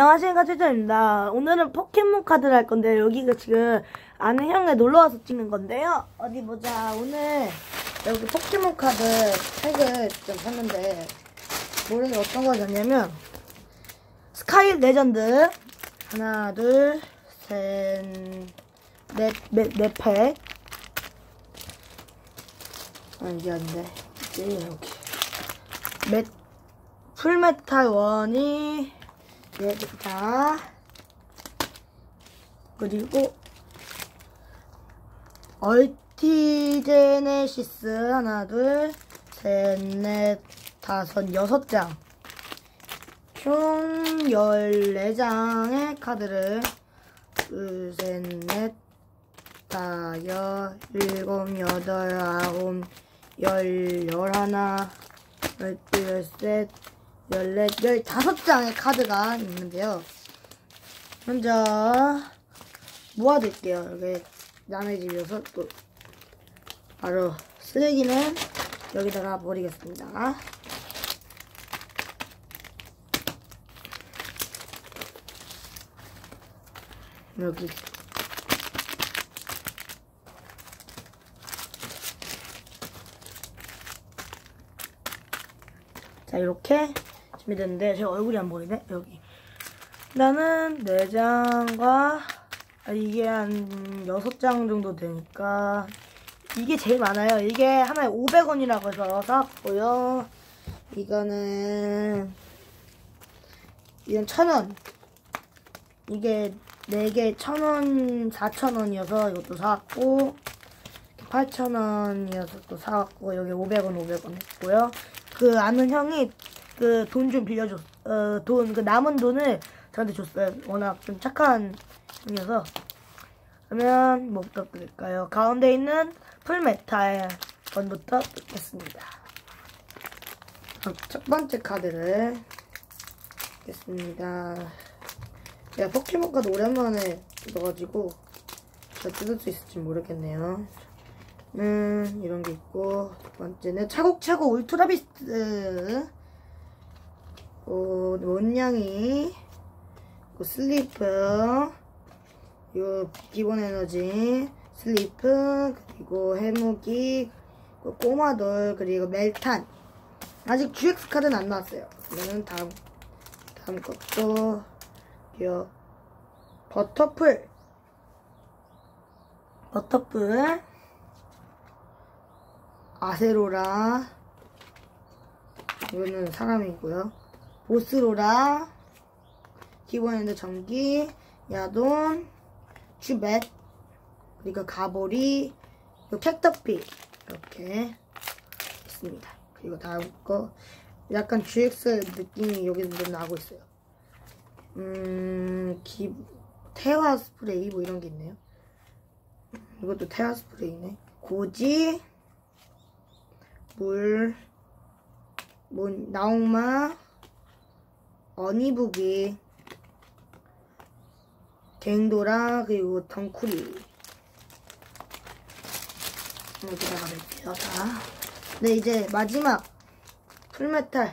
안녕하십니까 최정입니다 오늘은 포켓몬 카드를 할 건데 여기가 지금 아는 형네 놀러와서 찍는 건데요 어디 보자 오늘 여기 포켓몬 카드 책을 좀 샀는데 모르는 어떤 거 샀냐면 스카이 레전드 하나 둘셋넷넷팩 아 이게 아닌데 이게 여기 맷 풀메탈 원이 네, 자 그리고 얼티제네시스 하나 둘 셋 넷 다섯 여섯 장. 총 14장의 카드를 둘, 셋, 넷, 다, 여, 일곱, 여덟, 아홉, 열, 열하나, 열둘, 열셋, 열넷, 열다섯 장의 카드가 있는데요. 먼저 모아둘게요. 여기 남의 집이어서 또 바로 쓰레기는 여기다가 버리겠습니다. 여기 자 이렇게 됐는데 제 얼굴이 안 보이네 여기. 나는 4장과 아, 이게 한 6장 정도 되니까 이게 제일 많아요. 이게 하나에 500원이라고 해서 샀고요. 이거는 이건 1000원. 이게 4개 1000원 4000원이어서 이것도 사왔고 8,000원이어서 또 사왔고 여기 500원 500원 했고요. 그 아는 형이 그 돈 좀 빌려줬 어 돈 그 남은 돈을 저한테 줬어요. 워낙 좀 착한 형이어서. 그러면 뭐부터 뜯을까요? 가운데 있는 풀메탈 건부터 뜯겠습니다. 첫 번째 카드를 뜯겠습니다. 제가 포켓몬 카드 오랜만에 뜯어가지고 잘 뜯을 수 있을지 모르겠네요. 음, 이런 게 있고, 두 번째는 차곡차곡 울트라비스트. 어, 원냥이, 그 슬리프, 요 기본 에너지, 슬리프, 그리고 해무기, 그 꼬마돌, 그리고 멜탄. 아직 GX 카드는 안 나왔어요. 그러면 다음, 다음 것도, 요 버터풀 버터풀 아세로라 이거는 사람이고요 보스로라 기본엔드 전기 야돈 슈벳 그리고 가보리 캡터피 이렇게 있습니다 그리고 다음 거 약간 GX 느낌이 여기서 나고 있어요 음, 기, 태화 스프레이 뭐 이런 게 있네요. 이것도 태화 스프레이네. 고지, 물, 뭐, 나옹마, 어니부기, 갱도라, 그리고 덩쿠리. 여기다가 넣을게요, 다. 네, 이제 마지막 풀메탈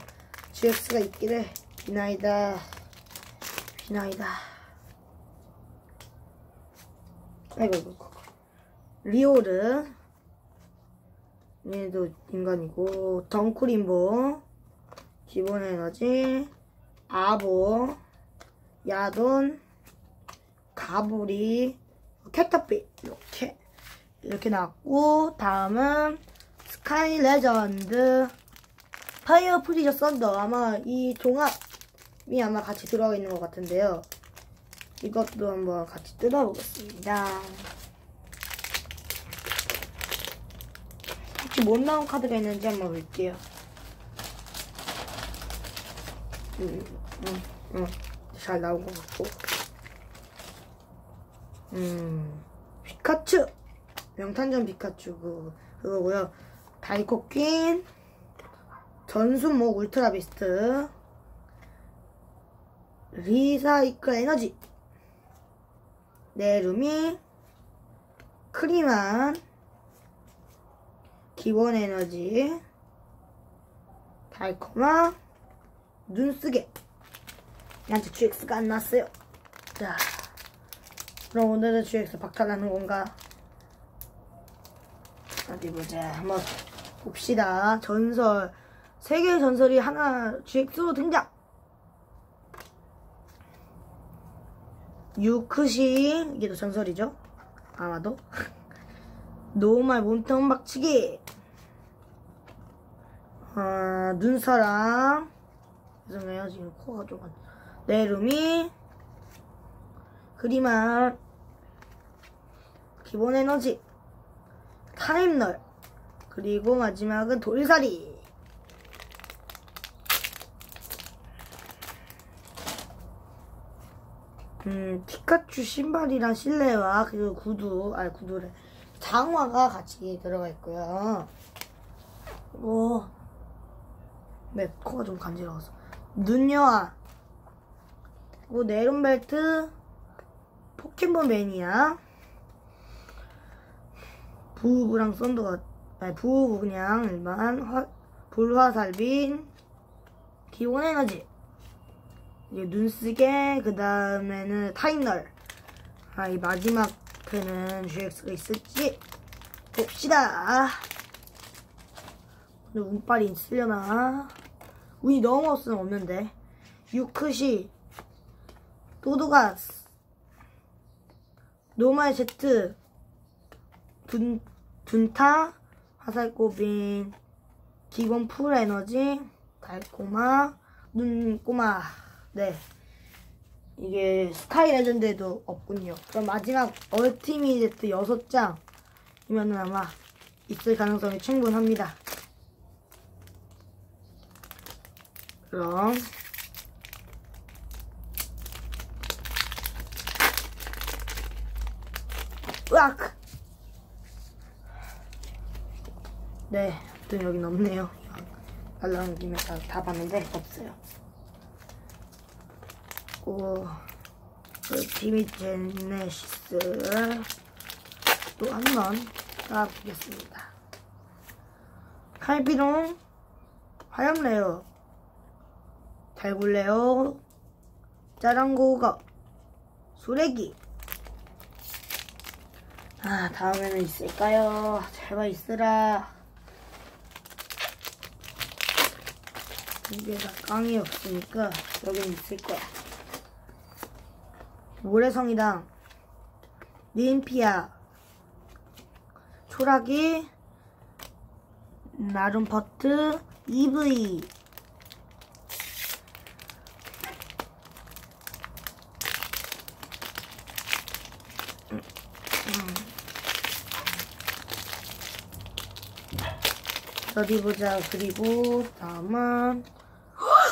GX가 있기를 비나이다. 비나이다. 아이고, 이거. 리오르. 얘도 인간이고, 덩크림보, 기본 에너지, 아보, 야돈, 가브리, 캣터피. 이렇게. 이렇게 나왔고, 다음은 스카이 레전드, 파이어 프리저 썬더. 아마 이 종합, 이 아마 같이 들어가 있는 것 같은데요. 이것도 한번 같이 뜯어보겠습니다. 혹시 못 나온 카드가 있는지 한번 볼게요. 음, 음, 음, 잘 나온 것 같고. 음, 피카츄! 명탄전 피카츄, 그, 그거고요. 다이코 퀸, 전순목 울트라 비스트, 리사이클 에너지 네루미 크리만 기본 에너지 달콤한 눈쓰게 아직 GX가 안 났어요. 자, 그럼 오늘은 GX 박탈하는 건가? 어디 보자. 한번 봅시다. 전설. 세계의 전설이 하나 GX로 등장! 유크시. 이게 또 전설이죠? 아마도. 노말 몸통 박치기. 아, 눈사람. 죄송해요. 지금 코가 조금. 내 룸이. 그리만. 기본 에너지. 타임널. 그리고 마지막은 돌살이. 음, 피카츄 신발이랑 실내와 그리고 구두, 아니 구두래. 장화가 같이 들어가 있고요. 그리고 네, 코가 좀 간지러워서. 눈여아. 그리고 네론벨트. 포켓몬 매니아. 부부랑 썬더가, 아니, 부부 그냥 일반, 화, 불화살빈. 기본 에너지. 이제 눈쓰게, 그 다음에는 타임널. 아, 이 마지막 편은 GX가 있을지 봅시다. 오늘 운빨이 있으려나? 운이 너무 없으면 없는데. 유크시, 도도가스, 노말 제트, 둔, 둔타, 화살꼬빈, 기본 풀 에너지, 달콤아, 눈꼬마. 네. 이게 스카이 레전드에도 없군요. 그럼 마지막 얼티미 제트 6장이면 아마 있을 가능성이 충분합니다. 그럼 으악! 네, 아무튼 여긴 없네요. 날라온 김에 다, 다 봤는데 없어요. 오, 팀이 제네시스 또 한 번 따보겠습니다. 칼비롱, 화염레어, 달굴레어, 짜랑고가, 수레기. 아, 다음에는 있을까요? 제발 있으라. 이게 다 깡이 없으니까 여긴 있을 거야. 모래성이당, 닌피아, 초라기, 나름퍼트, EV, 어디 보자. 그리고 다음은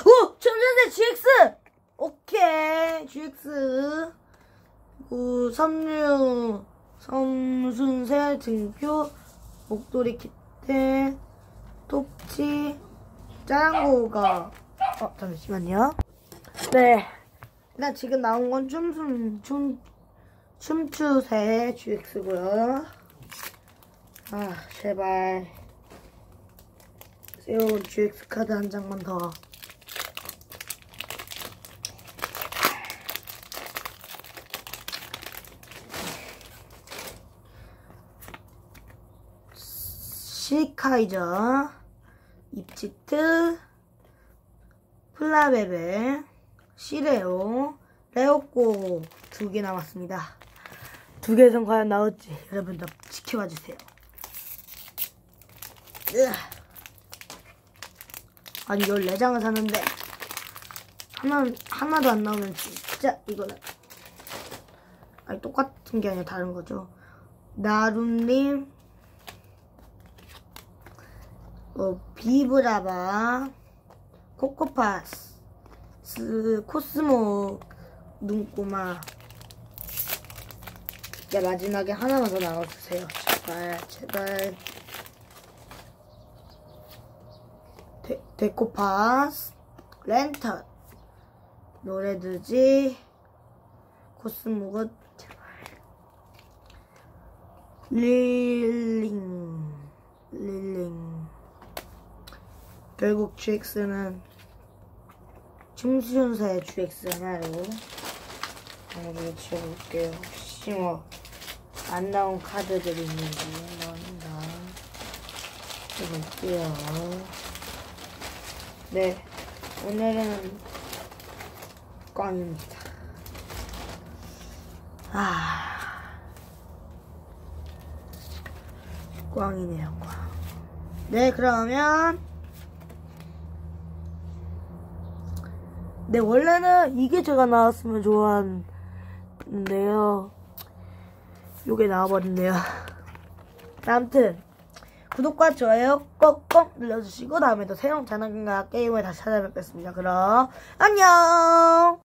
오! 천천세 GX! 오케이. GX 그리고 섬유 섬순새 등표 목도리 키트 톱치 짱구가. 어 잠시만요. 네. 일단 지금 나온 건 춤춤 춤 춤추새 GX고요. 아 제발. 새로운 GX 카드 한 장만 더. 시카이저, 입치트, 플라베베, 시레오, 레오꼬 두개 남았습니다. 두 개에선 과연 나올지 여러분들 지켜봐 주세요. 아니 14장을 샀는데 하나, 하나도 안 나오면 진짜 이거는 아니 똑같은 게 아니라 다른 거죠. 나룸님 어, 비브라바, 코코파스, 스, 코스모, 눈꼬마. 이제 마지막에 하나만 더 나와주세요. 제발, 제발. 데, 데코파스, 랜턴, 노래드지, 코스모가, 제발. 릴링, 릴링. 결국 GX는 김수현사의 GX 하나로 한번 지워볼게요. 혹시 뭐 안 나온 카드들이 있는지 나옵니다. 해볼게요. 네, 오늘은 꽝입니다. 아, 꽝이네요, 꽝. 네, 그러면 네, 원래는 이게 제가 나왔으면 좋았는데요. 요게 나와버렸네요. 아무튼 구독과 좋아요 꼭꼭 눌러주시고 다음에 또 새로운 장난감과 게임을 다시 찾아뵙겠습니다. 그럼 안녕!